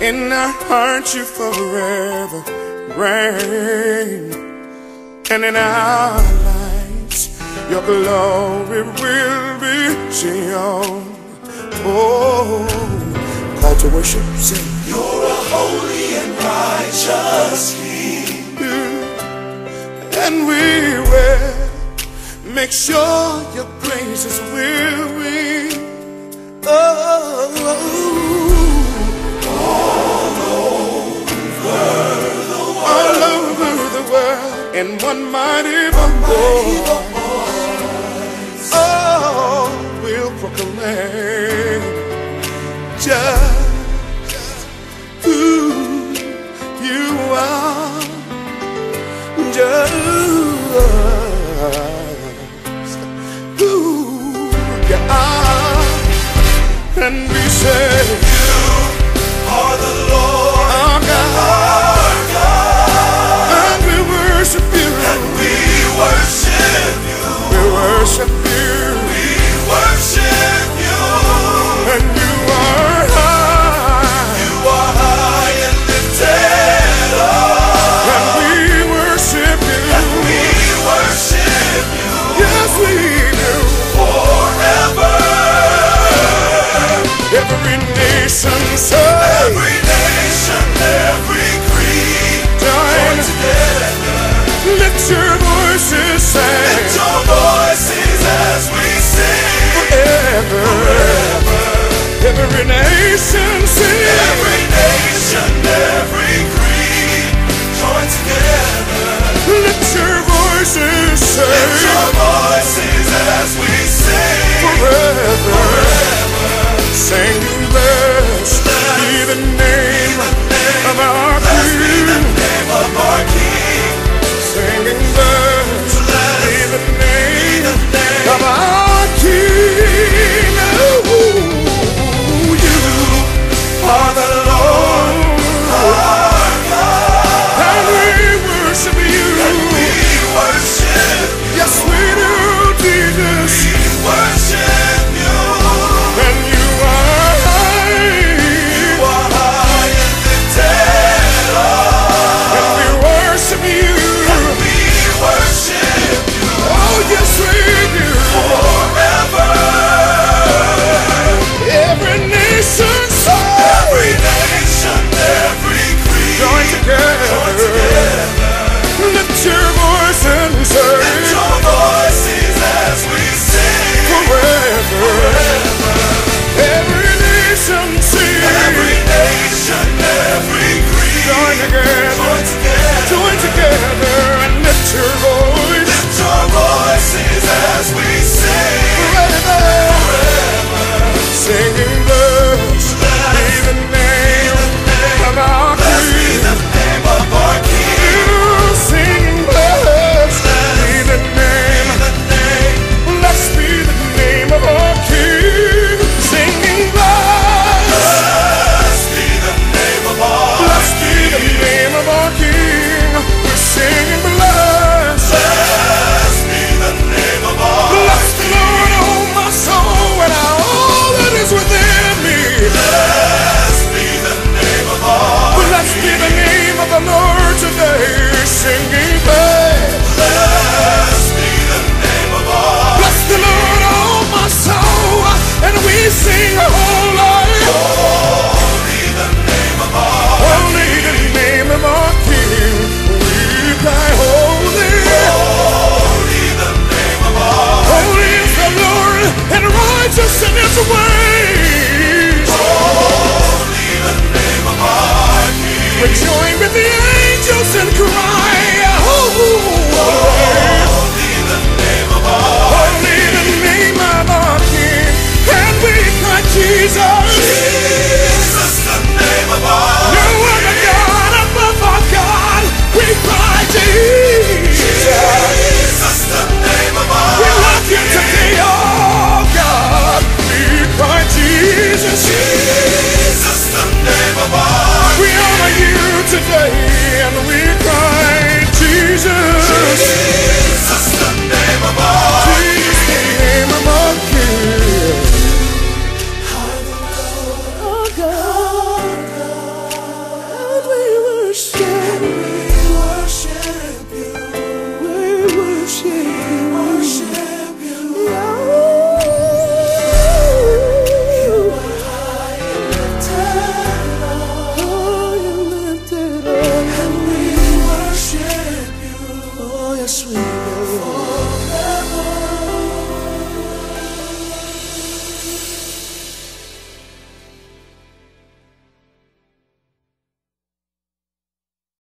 In our hearts you forever reign. And in our lives your glory will be shown. Oh, call to worship, sing. You're a holy and righteous King. And we will make sure your praises will ring. Oh. In one mighty voice. Oh, we'll proclaim just who you are. Just who you are. And we say,